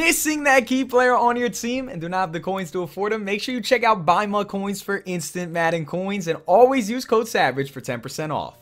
missing that key player on your team and do not have the coins to afford him, make sure you check out Buy MUT Coins for instant Madden coins and always use code SAVAGE for 10% off.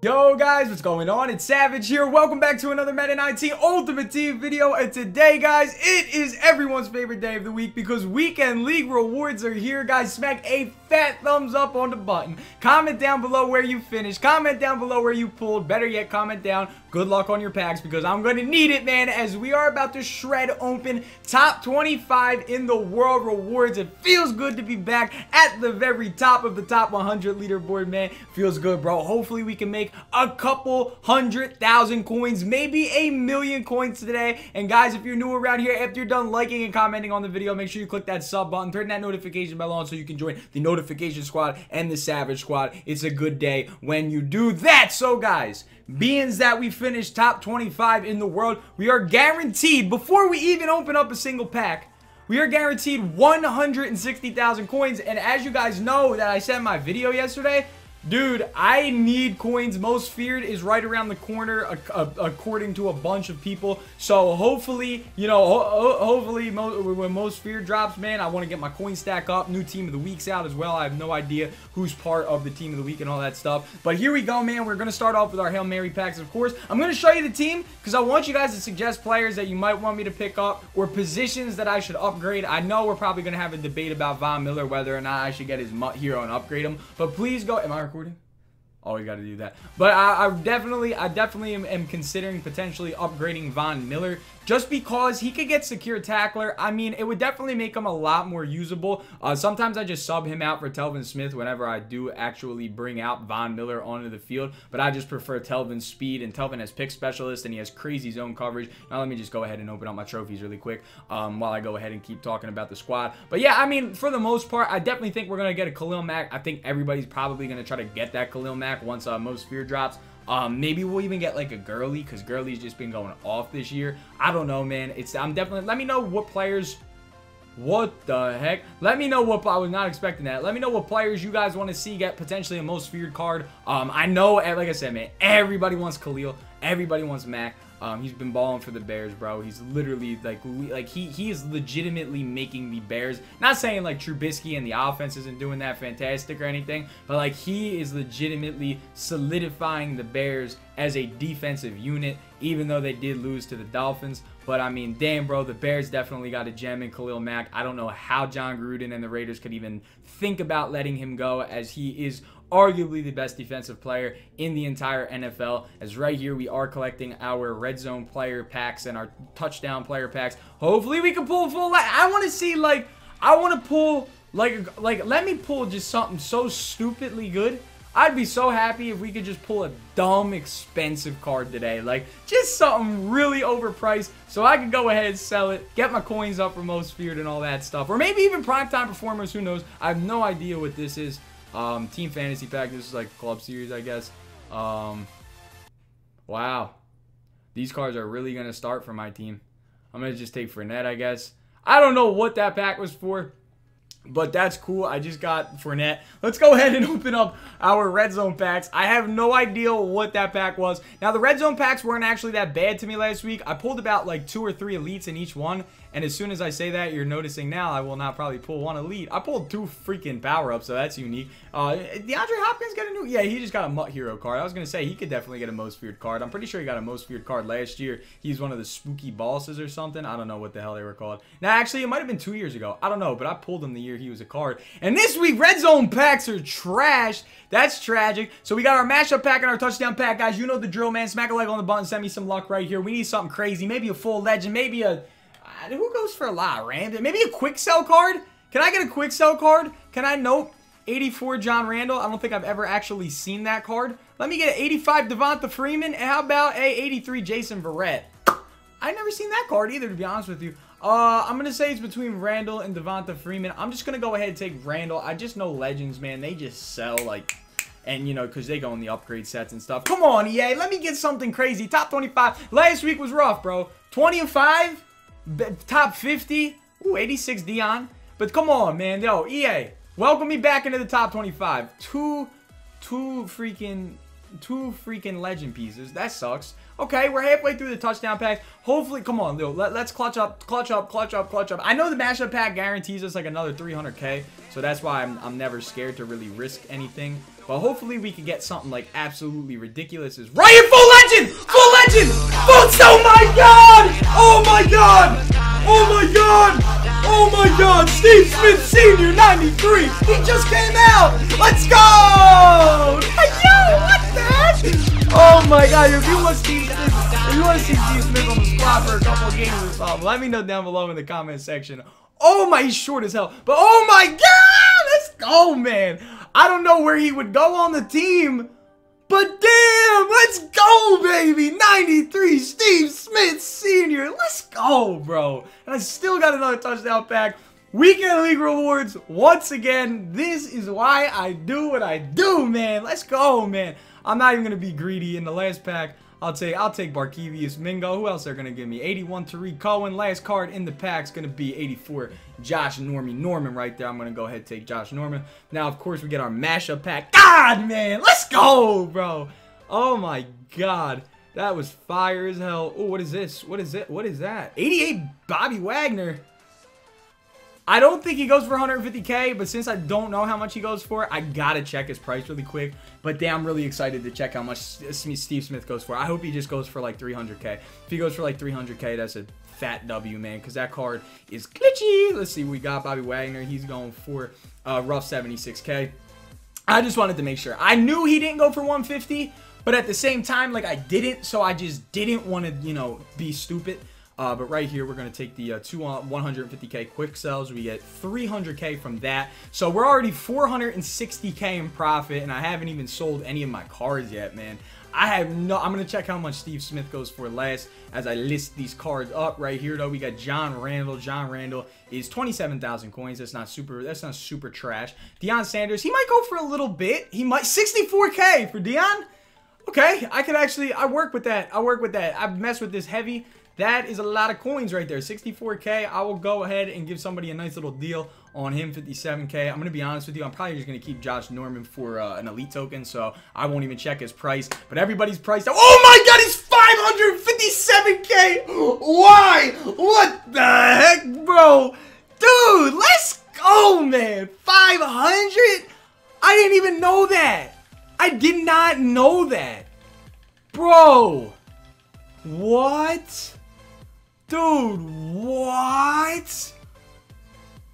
Yo guys, what's going on? It's Savage here. Welcome back to another Madden 19 Ultimate Team video. And today, guys, it is everyone's favorite day of the week because Weekend League rewards are here. Guys, smack a fat thumbs up on the button. Comment down below where you finished. Comment down below where you pulled. Better yet, comment down good luck on your packs because I'm going to need it, man, as we are about to shred open top 25 in the world rewards. It feels good to be back at the very top of the top 100 leaderboard, man. Feels good, bro. Hopefully, we can make make a couple hundred thousand coins, maybe a million coins today. And guys, if you're new around here, after you're done liking and commenting on the video, make sure you click that sub button, turn that notification bell on so you can join the notification squad and the savage squad. It's a good day when you do that. So guys, being that we finished top 25 in the world, we are guaranteed, before we even open up a single pack, we are guaranteed 160,000 coins. And as you guys know that I in my video yesterday, Dude, I need coins. Most feared is right around the corner, uh, according to a bunch of people. So hopefully, you know, ho hopefully when most feared drops, man, I want to get my coin stack up. New team of the week's out as well. I have no idea who's part of the team of the week and all that stuff. But here we go, man. We're going to start off with our Hail Mary packs, of course. I'm going to show you the team because I want you guys to suggest players that you might want me to pick up or positions that I should upgrade. I know we're probably going to have a debate about Von Miller, whether or not I should get his MUT hero and upgrade him. But please go. Am I recording? Oh, you got to do that. But I, I, definitely, I definitely am, am, considering potentially upgrading Von Miller just because he could get secure tackler. I mean, it would definitely make him a lot more usable. Uh, sometimes I just sub him out for Telvin Smith whenever I do actually bring out Von Miller onto the field. But I just prefer Telvin's speed, and Telvin has pick specialist, and he has crazy zone coverage. Now, let me just go ahead and open up my trophies really quick um, while I go ahead and keep talking about the squad. But yeah, I mean, for the most part, I definitely think we're going to get a Khalil Mack. I think everybody's probably going to try to get that Khalil Mack once uh, most fear drops. Um, maybe we'll even get like a Gurley because Gurley's just been going off this year. I don't know, man. It's I'm definitely. Let me know what players. What the heck? Let me know what I was not expecting that. Let me know what players you guys want to see get potentially a most feared card. Um, I know, like I said, man, everybody wants Khalil. Everybody wants Mack. Um, he's been balling for the Bears, bro. He's literally like, like he he is legitimately making the Bears. Not saying like Trubisky and the offense isn't doing that fantastic or anything, but like he is legitimately solidifying the Bears as a defensive unit, even though they did lose to the Dolphins. But I mean, damn, bro, the Bears definitely got a gem in Khalil Mack. I don't know how Jon Gruden and the Raiders could even think about letting him go, as he is arguably the best defensive player in the entire NFL. As right here, we are collecting our red zone player packs and our touchdown player packs. Hopefully, we can pull full. I want to see like I want to pull like like let me pull just something so stupidly good. I'd be so happy if we could just pull a dumb, expensive card today. Like, just something really overpriced so I could go ahead and sell it, get my coins up for most feared and all that stuff. Or maybe even primetime performers, who knows. I have no idea what this is. Um, Team Fantasy Pack, this is like Club Series, I guess. Um, wow. These cards are really to start for my team. I'm to just take Fournette, I guess. I don't know what that pack was for. But that's cool. I just got Fournette. Let's go ahead and open up our red zone packs. I have no idea what that pack was. Now, the red zone packs weren't actually that bad to me last week. I pulled about like two or three elites in each one. And as soon as I say that, you're noticing now I will not probably pull one elite. I pulled two freaking power-ups, so that's unique. Uh, DeAndre Hopkins got a new... Yeah, he just got a MUT Hero card. I was going to say, he could definitely get a Most Feared card. I'm pretty sure he got a Most Feared card last year. He's one of the spooky bosses or something. I don't know what the hell they were called. Now, actually, it might have been two years ago. I don't know, but I pulled him the year he was a card. And this week, Red Zone packs are trash. That's tragic. So we got our matchup pack and our touchdown pack. Guys, you know the drill, man. Smack a like on the button. Send me some luck right here. We need something crazy. Maybe a full legend. Maybe a uh, who goes for a lot? Random? Maybe a quick sell card? Can I get a quick sell card? Can I? Nope. 84 John Randle. I don't think I've ever actually seen that card. Let me get an 85 Devonta Freeman. And how about a 83 Jason Verrett? I've never seen that card either, to be honest with you. Uh, I'm going to say it's between Randle and Devonta Freeman. I'm just going to go ahead and take Randle. I just know Legends, man. They just sell, like... And, you know, because they go in the upgrade sets and stuff. Come on, EA. Let me get something crazy. Top 25. Last week was rough, bro. 20 and 5? top 50. Ooh, 86 Deion. But come on, man. Yo, EA, welcome me back into the top 25. Two, two freaking, two freaking legend pieces. That sucks. Okay, we're halfway through the touchdown pack. Hopefully, come on. Let, us clutch up, clutch up, clutch up, clutch up. I know the mashup pack guarantees us like another 300k, so that's why I'm, I'm never scared to really risk anything. But hopefully we can get something like absolutely ridiculous. Is Ryan full legend, full legend, full. Oh my god! Oh my god! Oh my god! Oh my god! Steve Smith Senior 93. He just came out. Let's go! Yo, what the heck? Oh my god, if you want want to see spot for a couple games or something, let me know down below in the comment section. Oh my, he's short as hell. But oh my god, let's go, man. I don't know where he would go on the team. But damn, let's go, baby. 93, Steve Smith Sr. Let's go, bro. And I still got another touchdown pack. Weekend League rewards, once again, this is why I do what I do, man. Let's go, man. I'm not even going to be greedy in the last pack. I'll take I'll take Barkevious Mingo. Who else they're gonna give me? 81 Tarik Cohen. Last card in the pack's gonna be 84 Josh Norman Norman right there. I'm gonna go ahead and take Josh Norman. Now of course we get our mashup pack. God man, let's go, bro. Oh my god. That was fire as hell. Oh, what is this? What is it? What is that? 88 Bobby Wagner. I don't think he goes for 150k, but since I don't know how much he goes for, I gotta check his price really quick. But damn, I'm really excited to check how much Steve Smith goes for. I hope he just goes for like 300k. If he goes for like 300k, that's a fat W, man, because that card is glitchy. Let's see, we got Bobby Wagner. He's going for uh, rough 76k. I just wanted to make sure. I knew he didn't go for 150, but at the same time, like I didn't, so I just didn't want to, you know, be stupid. Uh, but right here, we're going to take the uh, two 150k quick sells. We get 300k from that. So we're already 460k in profit, and I haven't even sold any of my cards yet, man. I have no... I'm going to check how much Steve Smith goes for last as I list these cards up right here, though. We got John Randle. John Randle is 27,000 coins. That's not super... That's not super trash. Deion Sanders, he might go for a little bit. He might... 64k for Deion? Okay, I could actually... I work with that. I work with that. I've messed with this heavy. That is a lot of coins right there. 64K. I will go ahead and give somebody a nice little deal on him, 57K. I'm to be honest with you. I'm probably just to keep Josh Norman for uh, an elite token, so I won't even check his price. But everybody's priced price. Oh my god, he's 557K! Why? What the heck, bro? Dude, let's go, man. 500? I didn't even know that. I did not know that. Bro. What? Dude, what?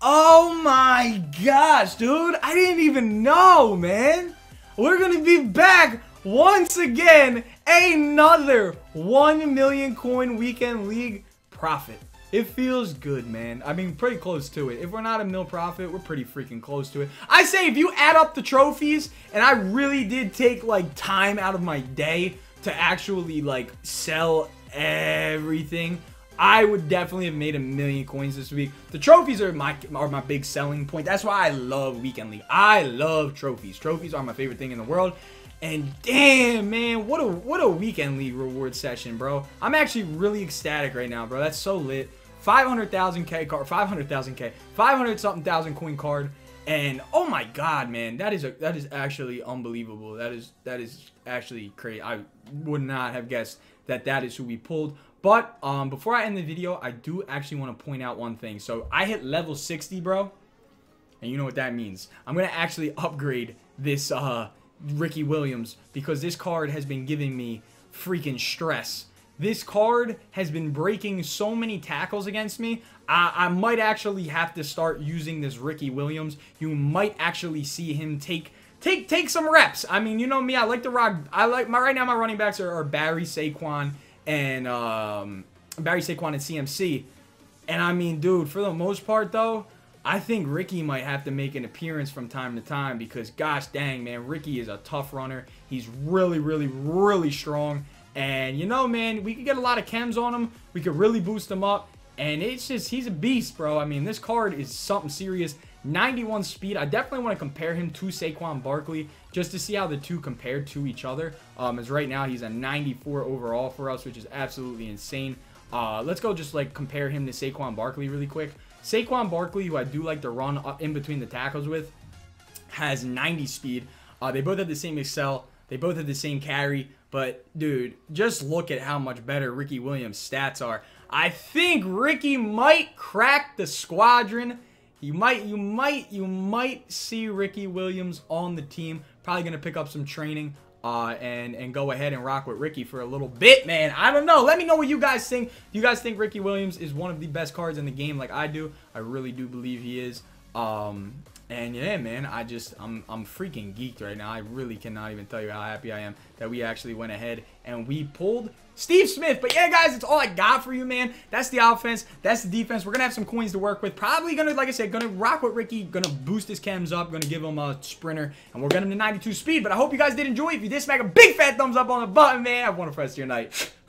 Oh my gosh, dude. I didn't even know, man. We're going to be back once again. Another 1 million coin weekend league profit. It feels good, man. I mean, pretty close to it. If we're not a mil profit, we're pretty freaking close to it. I say if you add up the trophies, and I really did take, like, time out of my day to actually, like, sell everything I would definitely have made a million coins this week. The trophies are my are my big selling point. That's why I love Weekend League. I love trophies. Trophies are my favorite thing in the world. And damn, man, what a what a Weekend League reward session, bro. I'm actually really ecstatic right now, bro. That's so lit. 500,000k card, 500,000k, 500 something thousand coin card. And oh my god, man, that is a that is actually unbelievable. That is that is actually crazy. I would not have guessed that that is who we pulled. But um, before I end the video, I do actually want to point out one thing. So I hit level 60, bro. And you know what that means. I'm going to actually upgrade this uh, Ricky Williams because this card has been giving me freaking stress. This card has been breaking so many tackles against me. I, I might actually have to start using this Ricky Williams. You might actually see him take take take some reps. I mean, you know me. I like to rock. I like my right now. My running backs are, are Barry Saquon and um, Barry Saquon and CMC. And I mean, dude, for the most part, though, I think Ricky might have to make an appearance from time to time because, gosh dang, man, Ricky is a tough runner. He's really, really, really strong. And, you know, man, we could get a lot of chems on him. We could really boost him up. And it's just, he's a beast, bro. I mean, this card is something serious. 91 speed. I definitely want to compare him to Saquon Barkley just to see how the two compare to each other. Um, as right now, he's a 94 overall for us, which is absolutely insane. Uh, let's go just like compare him to Saquon Barkley really quick. Saquon Barkley, who I do like to run in between the tackles with, has 90 speed. Uh, they both have the same accel. They both have the same carry. But, dude, just look at how much better Ricky Williams' stats are. I think Ricky might crack the squadron. You might, you might, you might see Ricky Williams on the team. Probably going to pick up some training uh, and and go ahead and rock with Ricky for a little bit, man. I don't know. Let me know what you guys think. Do you guys think Ricky Williams is one of the best cards in the game like I do? I really do believe he is. Um, and yeah, man, I just I'm I'm freaking geeked right now. I really cannot even tell you how happy I am that we actually went ahead and we pulled Steve Smith. But yeah, guys, it's all I got for you, man. That's the offense. That's the defense. We're going to have some coins to work with. Probably going to, like I said, going to rock with Ricky. Going to boost his chems up. Going to give him a sprinter. And we're getting him to 92 speed. But I hope you guys did enjoy. If you did, smack a big fat thumbs up on the button, man. Have a wonderful rest of your night.